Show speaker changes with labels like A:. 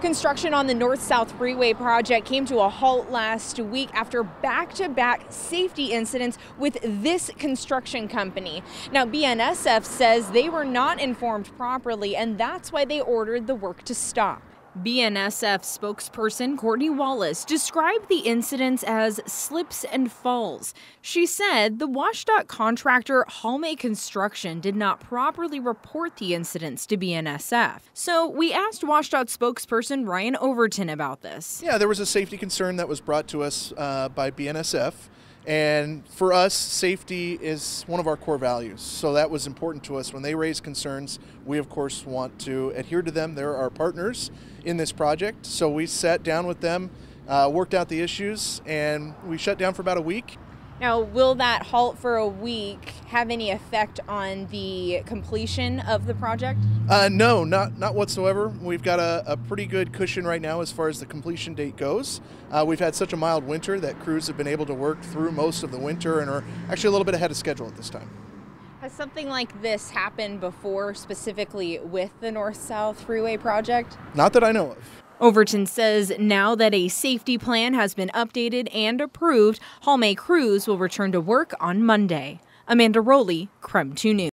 A: Construction on the North South Freeway project came to a halt last week after back to back safety incidents with this construction company. Now, BNSF says they were not informed properly, and that's why they ordered the work to stop. BNSF spokesperson Courtney Wallace described the incidents as slips and falls. She said the WashDOT contractor Halme Construction did not properly report the incidents to BNSF. So we asked WashDOT spokesperson Ryan Overton about this.
B: Yeah, there was a safety concern that was brought to us uh, by BNSF. And for us, safety is one of our core values. So that was important to us. When they raise concerns, we of course want to adhere to them. They're our partners in this project. So we sat down with them, uh, worked out the issues, and we shut down for about a week.
A: Now, will that halt for a week have any effect on the completion of the project?
B: Uh, no, not not whatsoever. We've got a, a, pretty good cushion right now as far as the completion date goes. Uh, we've had such a mild winter that crews have been able to work through most of the winter and are actually a little bit ahead of schedule at this time.
A: Has something like this happened before, specifically with the North South Freeway project?
B: Not that I know of.
A: Overton says now that a safety plan has been updated and approved, Halme crews will return to work on Monday. Amanda Rowley, KREM 2 News.